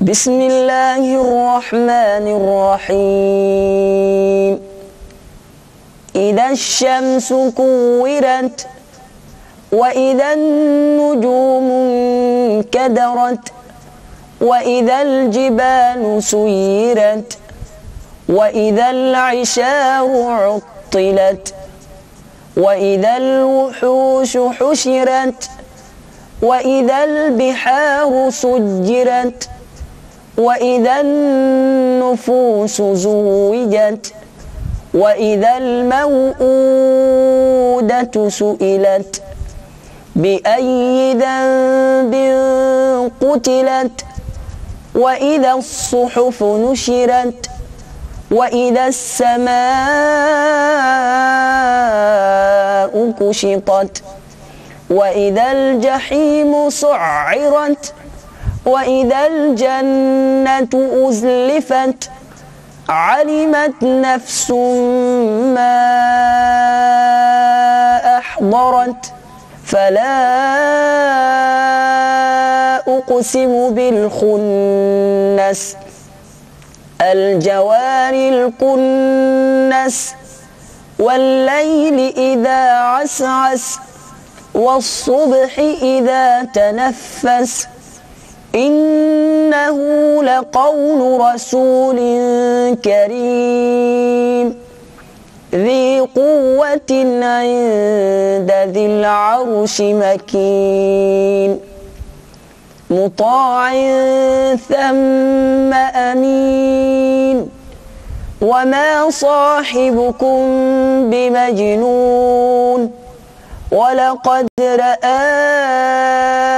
بسم الله الرحمن الرحيم. إذا الشمس كورت وإذا النجوم انكدرت وإذا الجبال سيرت وإذا العشار عطلت وإذا الوحوش حشرت وإذا البحار سجرت وإذا النفوس زوجت وإذا الموءودة سئلت بأي ذنب قتلت وإذا الصحف نشرت وإذا السماء كشطت وإذا الجحيم سعرت وإذا الجنة أزلفت علمت نفس ما أحضرت فلا أقسم بالخنس. الجوار الكنس والليل إذا عسعس والصبح إذا تنفس. إنه لقول رسول كريم. ذي قوة عند ذي العرش مكين. مطاع ثم أمين. وما صاحبكم بمجنون. ولقد رآه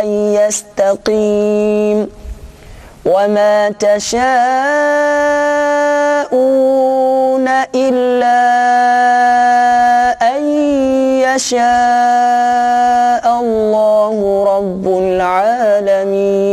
أن يستقيم وما تشاءون إلا أن يشاء الله رب العالمين.